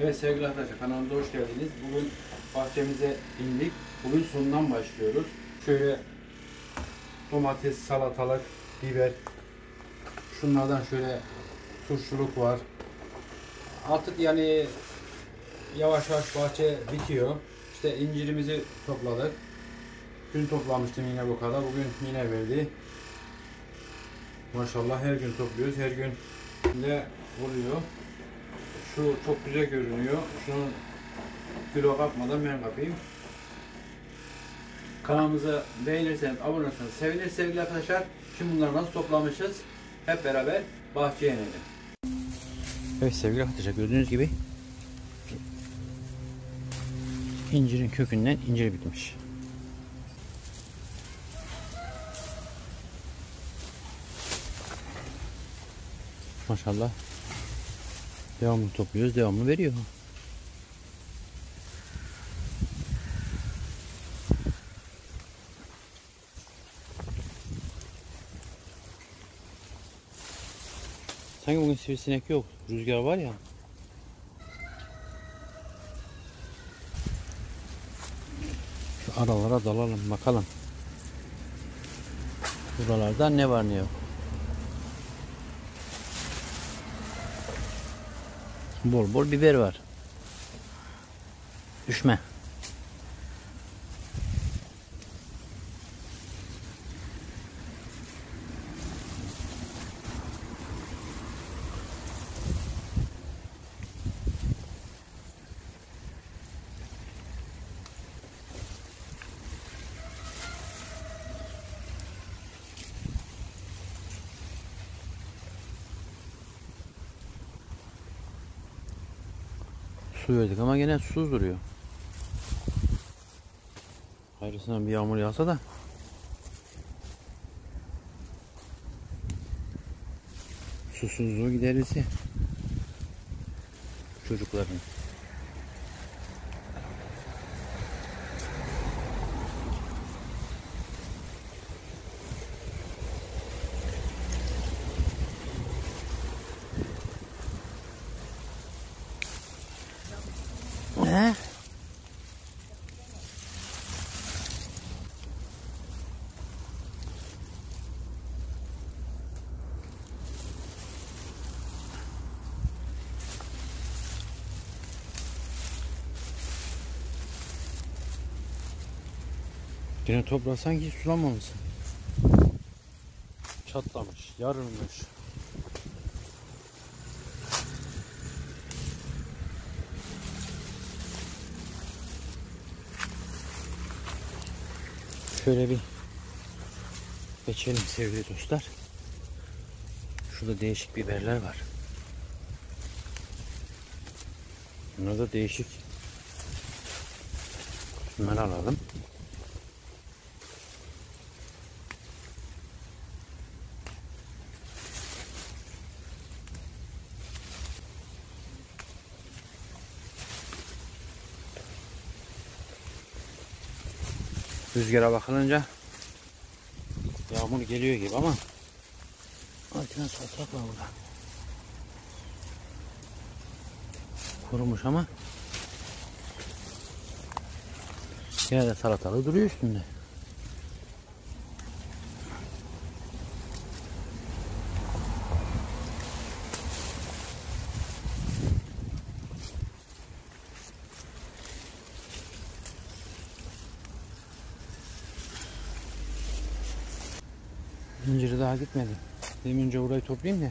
Evet sevgili arkadaşlar kanalımıza hoş geldiniz. Bugün bahçemize indik. Bugün sonundan başlıyoruz. Şöyle domates, salatalık, biber. Şunlardan şöyle turşuluk var. Artık yani yavaş yavaş bahçe bitiyor. İşte incirimizi topladık. Dün toplamıştım yine bu kadar. Bugün yine verdi. Maşallah her gün topluyoruz. Her gün de vuruyor. Şu çok güzel görünüyor. Şunu kilo kapmadan ben kapayım. Kanalımızı beğenirseniz, abone olursanız seviniriz sevgili arkadaşlar. Şimdi bunları nasıl toplamışız? Hep beraber bahçeye inelim. Evet sevgili arkadaşlar gördüğünüz gibi incirin kökünden incir bitmiş. Maşallah. Devamlı topluyoruz, devamlı veriyor. Sanki bugün sivrisinek yok. Rüzgar var ya. Şu aralara dalalım bakalım. Buralarda ne var ne yok. Bol bol biber var. Düşme. Su verdik ama gene susuz duruyor. Hayırlısından bir yağmur yağsa da. Susuzluğu giderirse. Çocukların. Ne? Yine toprağı sanki sulamamışsın. Çatlamış, yarılmış. Şöyle bir geçelim sevgili dostlar. Şurada değişik biberler var. Bunlar da değişik. Bunları alalım. Rüzgara bakılınca yağmur geliyor gibi ama altına salatalık var burada. Kurumuş ama yine de salatalığı duruyor üstünde. Daha gitmedi. Demin önce burayı toplayayım da.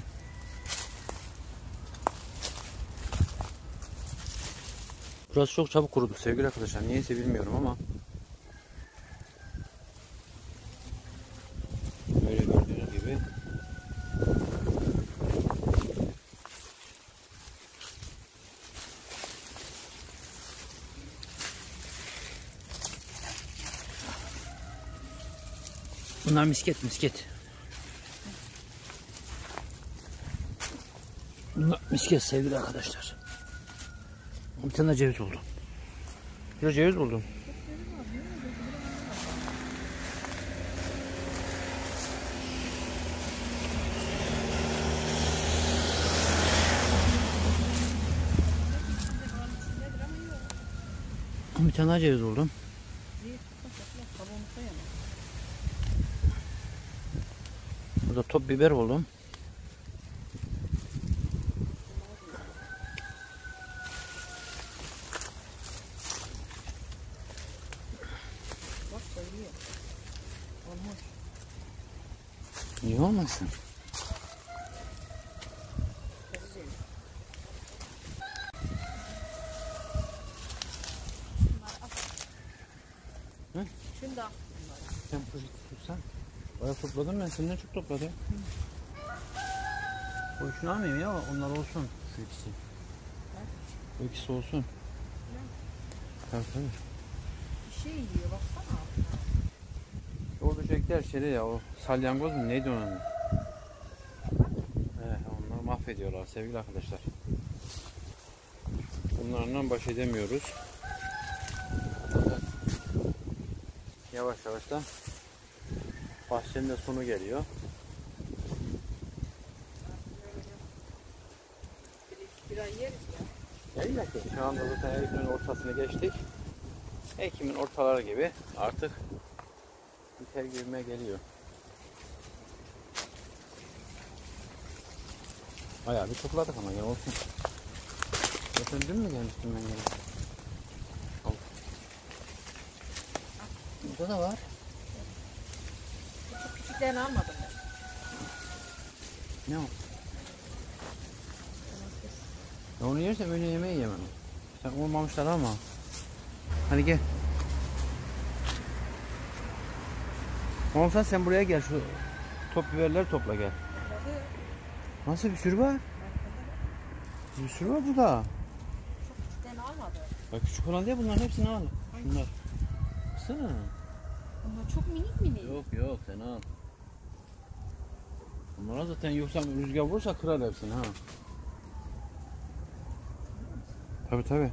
Burası çok çabuk kurudu sevgili arkadaşlar. Niyeyse bilmiyorum ama. Böyle gördüğünüz gibi. Bunlar misket misket. Bunlar misket sevgili arkadaşlar. Bir tane de ceviz oldu. Bir ceviz buldum. Bir tane daha ceviz buldum. Burada top biber buldum. Bak da iyi. Olmuş. Niye olmasın? Hı? Şunu da. Sen poşet tutsan. Bayağı topladım ben. Senden çok topladım. Bu şunu almayayım ya. Onlar olsun. Şu ikisi. Bu ikisi olsun. Tabii tabii. Bir şey yiyor baksana. Çektiler şeyde ya o salyangoz mu neydi onun? He, onlar mahvediyorlar sevgili arkadaşlar. Bunlarla baş edemiyoruz. Yavaş yavaş da bahçenin de sonu geliyor. Yeriz ya. İlla ki şu anda zaten Ekim'in ortasını geçtik. Ekim'in ortaları gibi artık biter gibime geliyor. Bayağı bir topladık ama gene olsun. Zaten dün mü gelmiştim ben gene? Al. Burada da var. Küçük küçüklerini almadım ben. Ne o? Ya onu yersem öyle yemeği yemem. Sen olmamışlar ama. Hadi gel. Olsa sen buraya gel şu top biberleri topla gel. Nasıl bir sürü var? Bir sürü var burada. Çok küçüklerini almadım. Bak küçük olan değil bunların hepsini al. Şunlar. Baksana. Bunlar çok minik minik. Yok yok sen al. Bunlara zaten yoksa rüzgar vurursa kırar hepsini ha. Tabi tabi.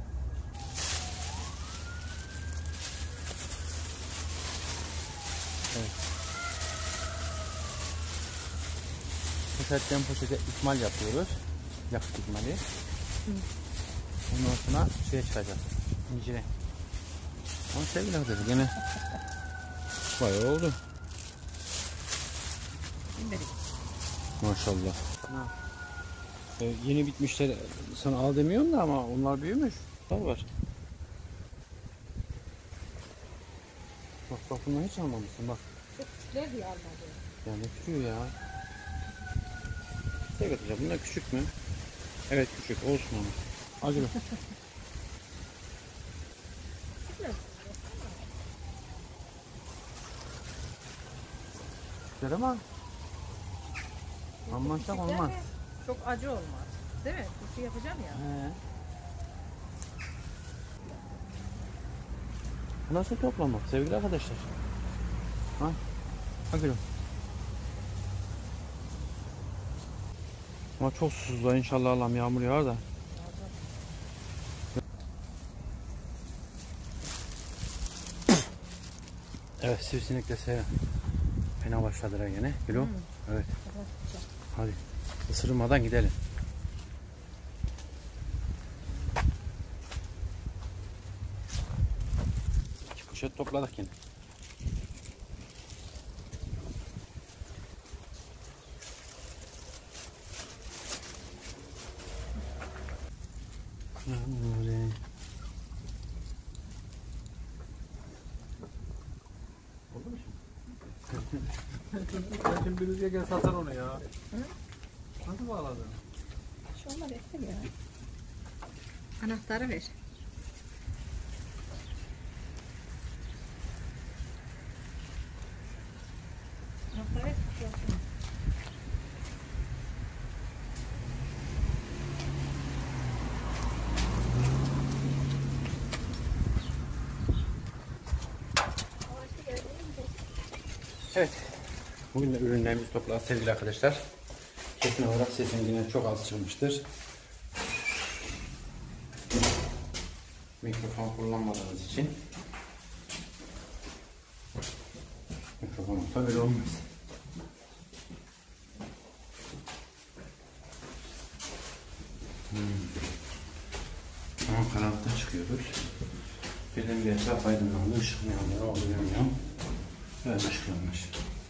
Poşetten poşete ikmal yapıyoruz. Yakıt ikmali. Ondan sonra şeye çıkacağız. İncire. Ama sevgili arkadaşlar gene bayağı oldu. Maşallah. Ee, yeni bitmişler sana al demiyorum da ama onlar büyümüş. Var var. Bak bak bunları hiç almamışsın bak. Çok küçükler diye almadım. Ya ne küçüğü ya. Evet hocam bunlar küçük mü? Evet küçük olsun ama. Acaba. Güzel ama Küçükler olmaz. Çok acı olmaz. Değil mi? Şey yapacağım ya. He. Nasıl toplamak sevgili arkadaşlar? Ha? Hadi gülüm. Ama çok susuzlar inşallah Allah'ım yağmur yağar da. Evet sivrisinek de sev. Fena başladılar gene. Gülüm. Evet. Hadi. Isırmadan gidelim. İki poşet topladık yine. Öyle. Oldu mu şimdi birisi gel satar onu ya. Nasıl bağladın? Şu anda bekle ya. Anahtarı ver. Anahtarı ver. Evet. Bugün de ürünlerimizi topladık sevgili arkadaşlar. Kesin olarak sesim yine çok az çıkmıştır. Mikrofon kullanmadığınız için. Mikrofon olsa böyle olmaz. Hmm. Tamam karanlıkta çıkıyoruz. Birden bir etraf aydınlandı. Işık mı yanıyor? O yanıyor. Evet ışık yanmış. Evet.